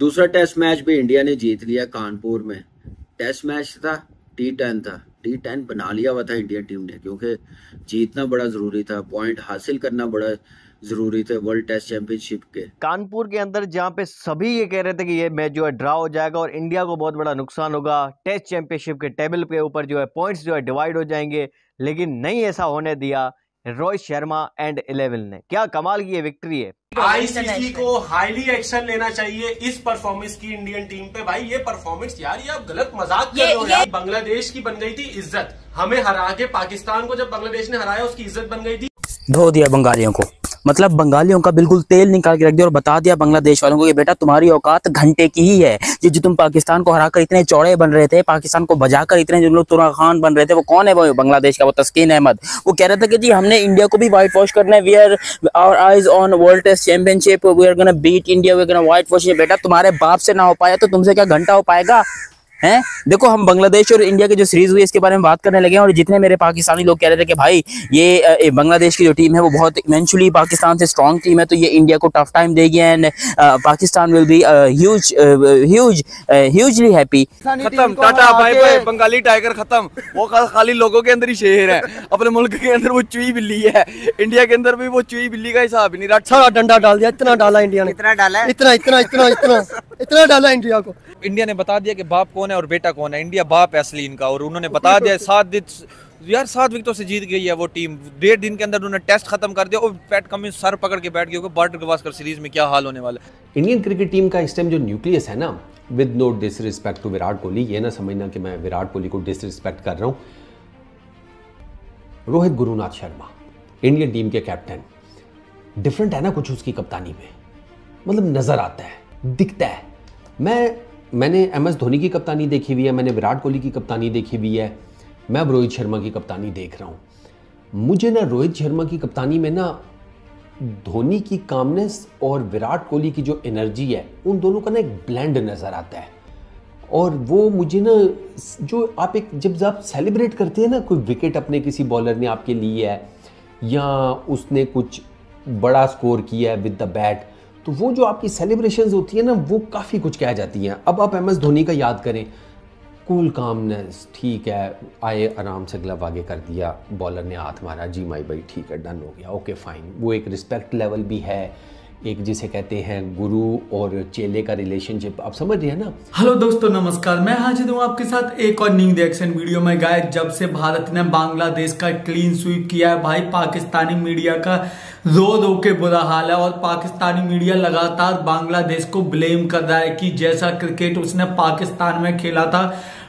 दूसरा test match भी India ने जीत लिया कानपुर में। टेस्ट मैच था टी टेन था। टी टेन बना लिया हुआ था इंडियन टीम ने, क्योंकि जीतना बड़ा ज़रूरी था पॉइंट हासिल करना बड़ा ज़रूरी थे वर्ल्ड टेस्ट चैंपियनशिप के। कानपुर के अंदर जहाँ पे सभी ये कह रहे थे कि ये मैच जो है ड्रा हो जाएगा और इंडिया को बहुत बड़ा नुकसान होगा टेस्ट चैंपियनशिप के टेबल के ऊपर जो है पॉइंट्स जो है डिवाइड हो जाएँगे, लेकिन नहीं ऐसा होने दिया रोहित शर्मा एंड इलेवन ने। क्या कमाल की ये विक्ट्री है। आईसीसी को हाईली एक्शन लेना चाहिए इस परफॉर्मेंस की इंडियन टीम पे। भाई ये परफॉर्मेंस यार ये आप गलत मज़ाक कर रहे हो यार। बांग्लादेश की बन गई थी इज़्ज़त। हमें हरा के पाकिस्तान को जब बांग्लादेश ने हराया उसकी इज़्ज़त बन गई थी। धो दिया बंगालियों को। मतलब बंगालियों का बिल्कुल तेल निकाल के रख दिया और बता दिया बांग्लादेश वालों को कि बेटा तुम्हारी औकात घंटे की ही है। जो जो, तुम पाकिस्तान को हराकर इतने चौड़े बन रहे थे, पाकिस्तान को बजाकर इतने जो लोग तुरा खान बन रहे थे, वो कौन है वो बांग्लादेश का वो तस्किन अहमद। वो कह रहा था कि जी, हमने इंडिया को भी व्हाइट वॉश करना है। We are our eyes on world test championship we are gonna beat India we are gonna whitewash बेटा, तुम्हारे बाप से ना हो पाया तो तुमसे क्या घंटा हो पाएगा? हैं? देखो हम बांग्लादेश और इंडिया की जो सीरीज़ हुई इसके बारे में बात करने लगे हैं और जितने मेरे पाकिस्तानी लोग कह रहे थे कि भाई ये बांग्लादेश की जो टीम है वो बहुत इवेंचुअली पाकिस्तान से स्ट्रॉन्ग टीम है तो ये इंडिया को टफ टाइम देगी and Pakistan will be huge huge hugely happy खत्म tata bye bye Bengali tiger खत्म। वो खाली लोगों के अंदर ही शेर है। अपने मुल्क के अंदर वो चुई बिल्ली है। इंडिया के अंदर भी वो चुई बिल्ली का हिसाब नहीं रहा। सारा डंडा डाल दिया इतना डाला इंडिया ने। इतना डाला इतना इतना इतना इतना इतना डाला इंडिया को। इंडिया ने बता दिया कि बाप कौन है? और बेटा कौन है? इंडिया बाप है असली इनका और उन्होंने बता दिया सात दिन यार सात विकेटों से जीत गई है वो टीम डेढ़ दिन के अंदर उन्होंने टेस्ट खत्म कर दिया और पैट कमिंस सर पकड़ के बैठ गया बॉर्डर गवास्कर सीरीज़ में क्या हाल होने वाला है। इंडियन क्रिकेट टीम का इस टाइम जो न्यूक्लियस है ना with no disrespect to Virat Kohli ये ना समझना कि मैं विराट कोहली को डिसरिस्पेक्ट कर रहा हूँ। रोहित गुरुनाथ शर्मा इंडियन टीम के कैप्टन डिफरेंट है ना कुछ उसकी कप्तानी में। मतलब नज़र आता है दिखता है। मैं मैंने एम एस धोनी की कप्तानी देखी हुई है, मैंने विराट कोहली की कप्तानी देखी हुई है, मैं अब रोहित शर्मा की कप्तानी देख रहा हूँ। मुझे ना रोहित शर्मा की कप्तानी में ना धोनी की कामनेस और विराट कोहली की जो एनर्जी है, उन दोनों का ना एक ब्लेंड नज़र आता है। और वो मुझे ना जो आप एक, जब आप सेलिब्रेट करते हैं ना, कोई विकेट अपने किसी बॉलर ने आपके लिए है, या उसने कुछ बड़ा स्कोर किया है विद द बैट तो वो जो आपकी सेलिब्रेशन होती है ना, वो काफ़ी कुछ कह जाती हैं। अब आप एम एस धोनी का याद करें। कूल कामनेस ठीक है, आए, आराम से ग्लव आगे कर दिया बॉलर ने हाथ मारा, जी माई भाई, ठीक है डन हो गया ओके फाइन वो एक रिस्पेक्ट लेवल भी है। एक जिसे कहते हैं गुरु और चेले का रिलेशनशिप आप समझ रहे हैं ना? हेलो दोस्तों, नमस्कार। मैं हाजिर हूँ आपके साथ एक और न्यू रिएक्शन वीडियो में। गाय जब से भारत ने बांग्लादेश का क्लीन स्वीप किया है, भाई, पाकिस्तानी मीडिया का रो रो के बुरा हाल है और पाकिस्तानी मीडिया लगातार बांग्लादेश को ब्लेम कर रहा है कि जैसा क्रिकेट उसने पाकिस्तान में खेला था,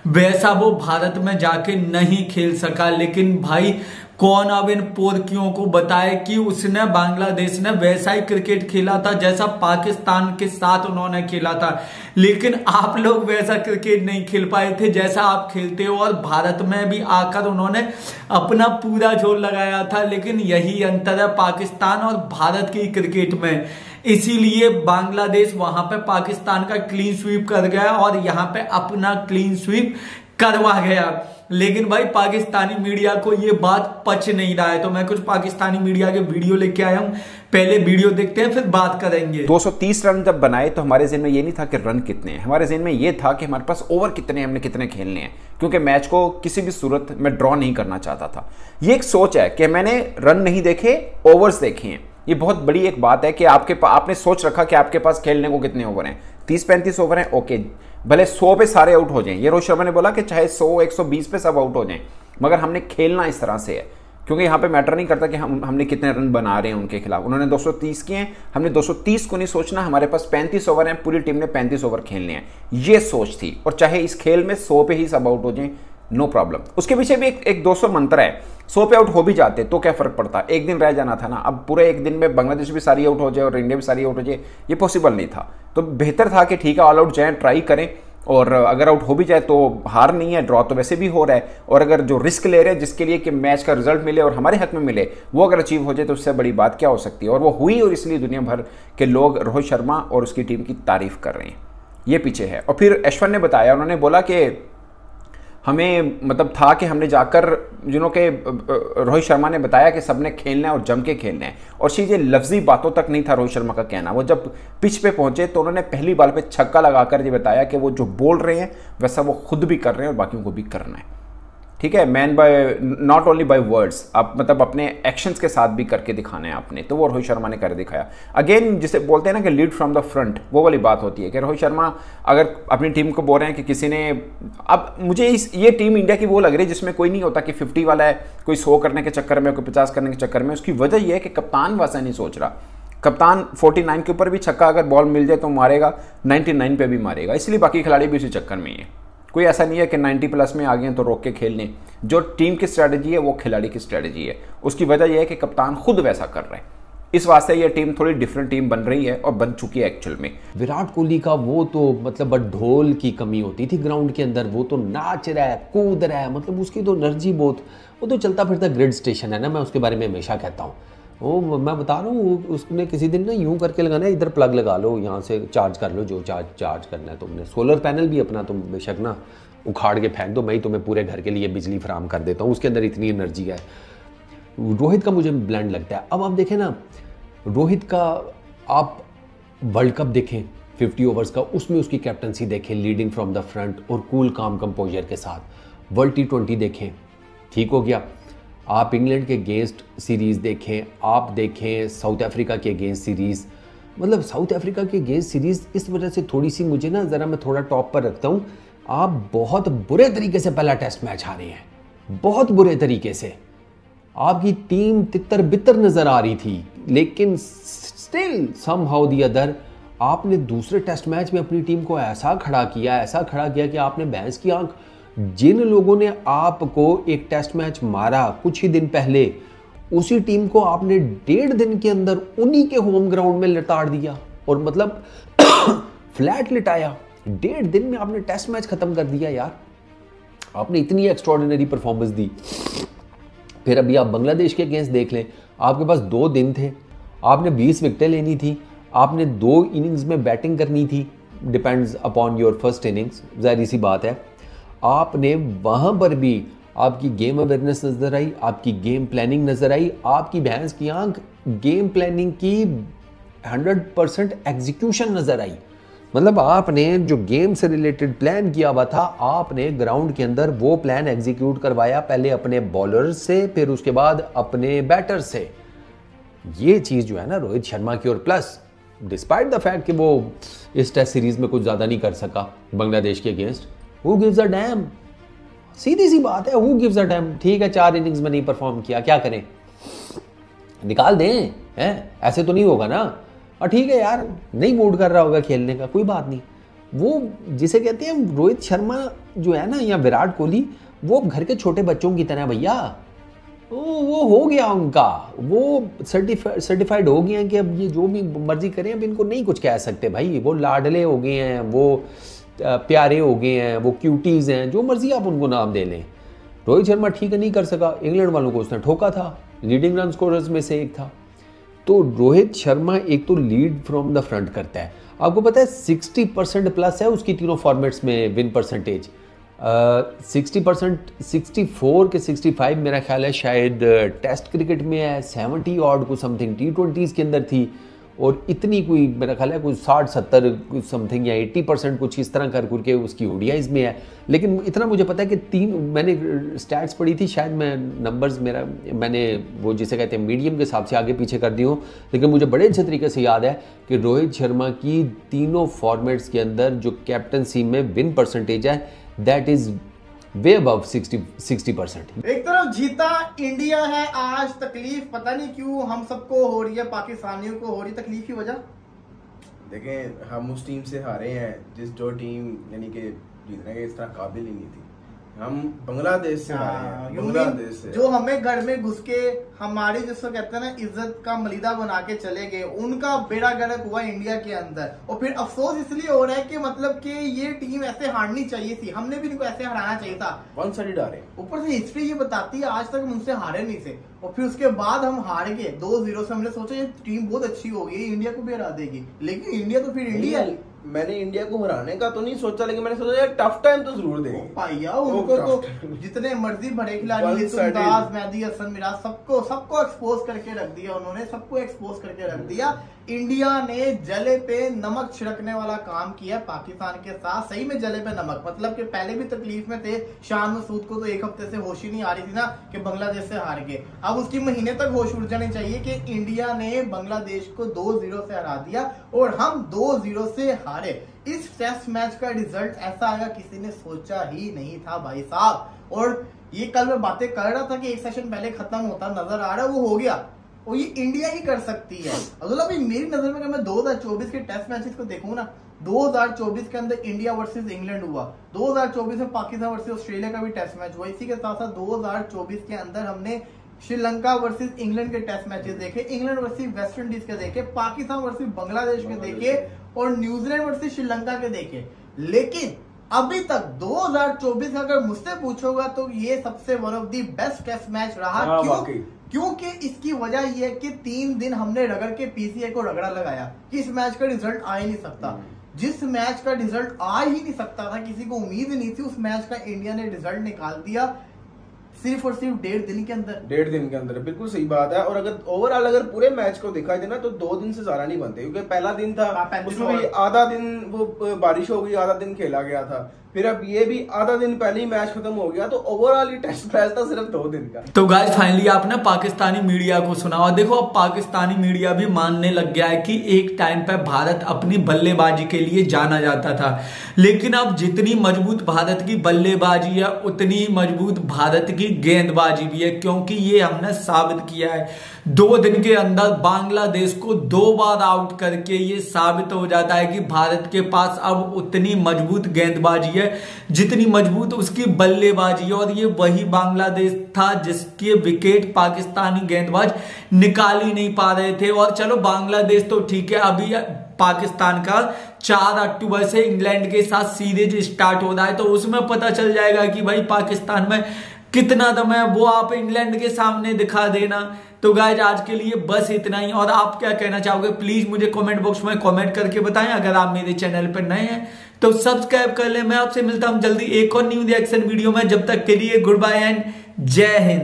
वैसा वो भारत में जाके नहीं खेल सका। लेकिन भाई कौन अब इन पोरकियों को बताए कि उसने बांग्लादेश ने वैसा ही क्रिकेट खेला था जैसा पाकिस्तान के साथ उन्होंने खेला था। लेकिन आप लोग वैसा क्रिकेट नहीं खेल पाए थे जैसा आप खेलते हो और भारत में भी आकर उन्होंने अपना पूरा ज़ोर लगाया था। लेकिन यही अंतर है पाकिस्तान और भारत की क्रिकेट में। इसीलिए बांग्लादेश वहाँ पे पाकिस्तान का क्लीन स्वीप कर गया और यहाँ पे अपना क्लीन स्वीप करवा गया। लेकिन भाई, पाकिस्तानी मीडिया को ये बात पच नहीं रहा है। तो मैं कुछ पाकिस्तानी मीडिया के वीडियो लेके आया हूँ। पहले वीडियो देखते हैं, फिर बात करेंगे। 230 रन जब बनाए तो हमारे जहन में ये नहीं था कि रन कितने हैं। हमारे जहन में ये था कि हमारे पास ओवर कितने हमने कितने खेलने हैं। क्योंकि मैच को किसी भी सूरत में ड्रॉ नहीं करना चाहता था। ये एक सोच है कि मैंने रन नहीं देखे, ओवर्स देखे हैं। ये बहुत बड़ी एक बात है कि आपके आपने सोच रखा कि आपके पास खेलने को कितने ओवर हैं। तीस पैंतीस ओवर हैं ओके भले सौ पे सारे आउट हो जाएँ। ये रोहित शर्मा ने बोला कि चाहे सौ एक सौ बीस पे सब आउट हो जाएँ मगर हमने खेलना इस तरह से है। क्योंकि यहाँ पे मैटर नहीं करता कि हम हमने कितने रन बना रहे हैं उनके खिलाफ। उन्होंने 230 किए हैं हमने 230 को नहीं सोचना हमारे पास 35 ओवर हैं पूरी टीम ने 35 ओवर खेलने हैं। ये सोच थी और चाहे इस खेल में 100 पे ही सब आउट हो जाए नो प्रॉब्लम उसके पीछे भी एक, एक 200 मंत्र है। सौ पे आउट हो भी जाते तो क्या फ़र्क पड़ता? एक दिन रह जाना था ना। अब पूरे एक दिन में बांग्लादेश भी सारी आउट हो जाए और इंडिया भी सारी आउट हो जाए, ये पॉसिबल नहीं था। तो बेहतर था कि ठीक है ऑल आउट जाए ट्राई करें और अगर आउट हो भी जाए तो हार नहीं है ड्रॉ तो वैसे भी हो रहा है और अगर जो रिस्क ले रहे हैं जिसके लिए कि मैच का रिज़ल्ट मिले और हमारे हक में मिले, वो अगर अचीव हो जाए तो उससे बड़ी बात क्या हो सकती है? और वो हुई और इसलिए दुनिया भर के लोग रोहित शर्मा और उसकी टीम की तारीफ़ कर रहे हैं। ये पीछे है। और फिर ऐश्वर ने बताया, उन्होंने बोला कि हमें मतलब था कि हमने जाकर जिनों के रोहित शर्मा ने बताया कि सबने खेलना है और जम के खेलना है। और ये लफ्जी बातों तक नहीं था रोहित शर्मा का कहना। वो जब पिच पे पहुँचे तो उन्होंने पहली बाल पे छक्का लगाकर ये बताया कि वो जो बोल रहे हैं, वैसा वो खुद भी कर रहे हैं और बाकियों को भी करना है। ठीक है man by not only by words आप मतलब अपने एक्शंस के साथ भी करके दिखाना है आपने तो वो रोहित शर्मा ने कर दिखाया। अगेन जिसे बोलते हैं ना कि लीड फ्रॉम द फ्रंट वो वाली बात होती है कि रोहित शर्मा, अगर अपनी टीम को बोल रहे हैं कि किसी ने, अब मुझे इस, ये टीम इंडिया की वो लग रही है जिसमें कोई नहीं होता कि फिफ्टी वाला है, कोई सौ करने के चक्कर में, कोई पचास करने के चक्कर में, उसकी वजह यह है कि कप्तान वैसा नहीं सोच रहा। कप्तान 49 के ऊपर भी छक्का अगर बॉल मिल जाए तो मारेगा 99 पे भी मारेगा, इसलिए बाकी खिलाड़ी भी उसी चक्कर में ही है। कोई ऐसा नहीं है कि 90 प्लस में आ गए तो रोक के खेल लें जो टीम की स्ट्रैटेजी है, वो खिलाड़ी की स्ट्रैटेजी है। उसकी वजह यह है कि कप्तान खुद वैसा कर रहे हैं। इस वास्ते ये टीम थोड़ी डिफरेंट टीम बन रही है और बन चुकी है एक्चुअल में। विराट कोहली का वो तो मतलब बट ढोल की कमी होती थी ग्राउंड के अंदर। वो तो नाच रहा है, कूद रहा है मतलब उसकी तो एनर्जी बहुत वो तो चलता फिरता ग्रिड स्टेशन है ना, मैं उसके बारे में हमेशा कहता हूँ। वो मैं बता रहा हूँ उसने किसी दिन ना यूँ करके लगाना है इधर प्लग लगा लो, यहाँ से चार्ज कर लो, जो चार्ज चार्ज करना है तुमने। सोलर पैनल भी अपना तुम बेशक ना उखाड़ के फेंक दो, मैं तुम्हें पूरे घर के लिए बिजली फराम कर देता हूँ, उसके अंदर इतनी एनर्जी है। रोहित का मुझे ब्लैंड लगता है। अब आप देखें ना, रोहित का आप वर्ल्ड कप देखें 50 ओवर्स का, उसमें उसकी कैप्टनसी देखें लीडिंग फ्रॉम द फ्रंट और कूल काम कंपोजर के साथ। वर्ल्ड टी ट्वेंटी देखें, ठीक हो गया। आप इंग्लैंड के अगेंस्ट सीरीज़ देखें, आप देखें साउथ अफ्रीका के अगेंस्ट सीरीज़ मतलब साउथ अफ्रीका के अगेंस्ट सीरीज़ इस वजह से थोड़ी सी मुझे ना ज़रा मैं थोड़ा टॉप पर रखता हूँ। आप बहुत बुरे तरीके से पहला टेस्ट मैच हारे हैं। बहुत बुरे तरीके से। आपकी टीम तितर बितर नज़र आ रही थी, लेकिन still somehow the other आपने दूसरे टेस्ट मैच में अपनी टीम को ऐसा खड़ा किया, ऐसा खड़ा किया कि आपने भैंस की आँख जिन लोगों ने आपको एक टेस्ट मैच मारा कुछ ही दिन पहले, उसी टीम को आपने डेढ़ दिन के अंदर उन्हीं के होम ग्राउंड में लताड़ दिया और मतलब फ्लैट लिटाया। डेढ़ दिन में आपने टेस्ट मैच खत्म कर दिया यार। आपने इतनी एक्स्ट्रॉर्डिनरी परफॉर्मेंस दी। फिर अभी आप बांग्लादेश के अगेंस्ट देख लें, आपके पास दो दिन थे। आपने 20 विकटें लेनी थी। आपने दो इनिंग्स में बैटिंग करनी थी। Depends upon your first innings ज़ाहिर सी बात है। आपने वहाँ पर भी आपकी गेम अवेयरनेस नज़र आई, आपकी गेम प्लानिंग नज़र आई, आपकी भैंस की आँख गेम प्लानिंग की 100 परसेंट एग्जीक्यूशन नज़र आई। मतलब आपने जो गेम से रिलेटेड प्लान किया हुआ था, आपने ग्राउंड के अंदर वो प्लान एग्जीक्यूट करवाया, पहले अपने बॉलर से, फिर उसके बाद अपने बैटर से। ये चीज़ जो है ना रोहित शर्मा की और प्लस डिस्पाइट द फैक्ट कि वो इस टेस्ट सीरीज़ में कुछ ज़्यादा नहीं कर सका, बांग्लादेश के against who gives a damn सीधी सी बात है हु गिव्स अ डैम ठीक है, चार इनिंग्स में नहीं परफॉर्म किया, क्या करें? निकाल दें, हैं? ऐसे तो नहीं होगा ना? और ठीक है यार, नहीं मूड कर रहा होगा खेलने का, कोई बात नहीं। वो, जिसे कहते हैं रोहित शर्मा जो है ना, या विराट कोहली, वो घर के छोटे बच्चों की तरह भैया। वो हो गया उनका। वो सर्टिफाइड सर्टिफाइड हो गए हैं कि अब ये जो भी मर्ज़ी करें, अब इनको नहीं कुछ कह सकते भाई। वो लाडले हो गए हैं, वो प्यारे हो गए हैं, वो क्यूटीज़ हैं, जो मर्ज़ी आप उनको नाम दे लें। रोहित शर्मा ठीक नहीं कर सका, इंग्लैंड वालों को उसने ठोका था, लीडिंग रन स्कोरर्स में से एक था। तो रोहित शर्मा एक तो लीड फ्रॉम द फ्रंट करता है। आपको पता है सिक्सटी परसेंट प्लस है उसकी तीनों फॉर्मेट्स में win percentage sixty percent sixty four के सिक्सटी फाइव मेरा ख्याल है, शायद टेस्ट क्रिकेट में है सेवेंटी ऑड को समथिंग टी ट्वेंटीज़ के अंदर थी। और इतनी कोई, मेरा ख्याल है, कोई साठ, सत्तर समथिंग या एट्टी परसेंट कुछ इस तरह कर करके उसकी ओडियाइज में है। लेकिन इतना मुझे पता है कि तीन, मैंने स्टैट्स पढ़ी थी, शायद मैं नंबर्स मेरा, मैंने वो जिसे कहते हैं मीडियम के हिसाब से आगे पीछे कर दी हूँ। लेकिन मुझे बड़े अच्छे तरीके से याद है कि रोहित शर्मा की तीनों फॉर्मेट्स के अंदर जो कैप्टनसी में विन परसेंटेज है that is way above 60 60 percent एक तरफ़ जीता इंडिया है आज तकलीफ़ पता नहीं क्यों हम सबको हो रही है पाकिस्तानियों को हो रही तकलीफ़ की वजह? देखें हम उस टीम से हारे हैं जिस जो टीम यानी कि जीतने के इस तरह काबिल ही नहीं थी। हम बांग्लादेश से हाँ, बांग्लादेश से। जो हमें घर में घुस के हमारी जिसको कहते हैं ना इज़्ज़त का मलिदा बना के चले गए उनका बेड़ा गर्क हुआ इंडिया के अंदर। और फिर अफसोस इसलिए हो रहा है कि मतलब कि ये टीम ऐसे हारनी चाहिए थी हमने भी इनको ऐसे हराना चाहिए था। वन साइड हारे ऊपर से हिस्ट्री ये बताती है आज तक हम उनसे हारे नहीं थे। और फिर उसके बाद हम हार गए दो ज़ीरो से हमने सोचा ये टीम बहुत अच्छी होगी इंडिया को भी हरा देगी। लेकिन इंडिया तो फिर इंडिया मैंने इंडिया को हराने का तो नहीं सोचा लेकिन मैंने सोचा यार टफ टाइम तो ज़रूर देंगे. पाइया उनको तो जितने मर्ज़ी बड़े खिलाड़ी मेहदी हसन मिराज सबको सबको एक्सपोज करके रख दिया उन्होंने सबको एक्सपोज करके रख दिया। इंडिया ने जले पे नमक छिड़कने वाला काम किया पाकिस्तान के साथ। सही में जले पे नमक मतलब कि पहले भी तकलीफ़ में थे शान मसूद को तो एक हफ़्ते से होश ही नहीं आ रही थी ना कि बांग्लादेश से हार गए। अब उसकी महीने तक होश उड़ जानी चाहिए कि इंडिया ने बांग्लादेश को दो ज़ीरो से हरा दिया और हम दो ज़ीरो से हारे इस टेस्ट मैच का रिज़ल्ट ऐसा आएगा किसी ने सोचा ही नहीं था भाई साहब। और ये कल मैं बातें कर रहा था कि एक सेशन पहले खत्म होता, नज़र आ रहा है वो हो गया। और ये इंडिया ही कर सकती है। अगर अभी मेरी नज़र में मैं 2024 के टेस्ट मैचेस को देखूँ ना 2024 के अंदर इंडिया वर्सेस इंग्लैंड हुआ। 2024 में पाकिस्तान वर्सेस ऑस्ट्रेलिया का भी टेस्ट मैच हुआ। इसी के साथ साथ 2024 के अंदर हमने श्रीलंका वर्सेस इंग्लैंड के टेस्ट मैचेस देखे इंग्लैंड वर्सेस वेस्ट इंडीज के देखे पाकिस्तान वर्सेस बांग्लादेश के देखे और न्यूजीलैंड वर्सेस श्रीलंका के देखे। लेकिन अभी तक 2024 अगर मुझसे पूछोगा तो ये सबसे one of the best test match रहा। हाँ, क्यों? क्योंकि इसकी वजह यह है कि तीन दिन हमने रगड़ के पीसीए को रगड़ा लगाया। कि इस मैच का रिज़ल्ट आ ही नहीं सकता। जिस मैच का रिज़ल्ट आ ही नहीं सकता था किसी को उम्मीद नहीं थी उस मैच का इंडिया ने रिज़ल्ट निकाल दिया। सिर्फ़ और सिर्फ़ डेढ़ दिन के अंदर। डेढ़ दिन के अंदर बिल्कुल सही बात है। और अगर ओवरऑल अगर पूरे मैच को देखा जाए ना तो दो दिन से ज़्यादा नहीं बनते क्योंकि पहला दिन था हाँ, उसमें भी आधा दिन वो बारिश हो गई आधा दिन खेला गया था। फिर अब ये भी आधा दिन पहले ही मैच खत्म हो गया तो ओवरऑल ये टेस्ट मैच था सिर्फ़ दो दिन का। तो गाइज़ फाइनली आपने पाकिस्तानी मीडिया को सुना और देखो, अब पाकिस्तानी मीडिया भी मानने लग गया है कि एक टाइम पर भारत अपनी बल्लेबाजी के लिए जाना जाता था। लेकिन अब जितनी मज़बूत भारत की बल्लेबाजी है, उतनी मज़बूत भारत की गेंदबाजी भी है, क्योंकि ये हमने साबित किया है। दो दिन के अंदर बांग्लादेश को दो बार आउट करके ये साबित हो जाता है कि भारत के पास अब उतनी मज़बूत गेंदबाजी है जितनी मज़बूत उसकी बल्लेबाजी और ये वही बांग्लादेश था जिसके विकेट पाकिस्तानी गेंदबाज निकाल ही नहीं पा रहे थे। और चलो, बांग्लादेश तो ठीक है, अभी पाकिस्तान का चार अक्टूबर से इंग्लैंड के साथ सीरीज़ स्टार्ट हो रहा है तो उसमें पता चल जाएगा कि भाई पाकिस्तान में कितना दम है, वो आप इंग्लैंड के सामने दिखा देना। तो गाइज़ आज के लिए बस इतना ही, और आप क्या कहना चाहोगे? प्लीज़ मुझे कमेंट बॉक्स में कमेंट करके बताएँ, अगर आप मेरे चैनल पर नए हैं। तो सब्सक्राइब कर ले, मैं आपसे मिलता हूँ जल्दी एक और न्यू रिएक्शन वीडियो में, जब तक के लिए गुड बाय एंड जय हिंद।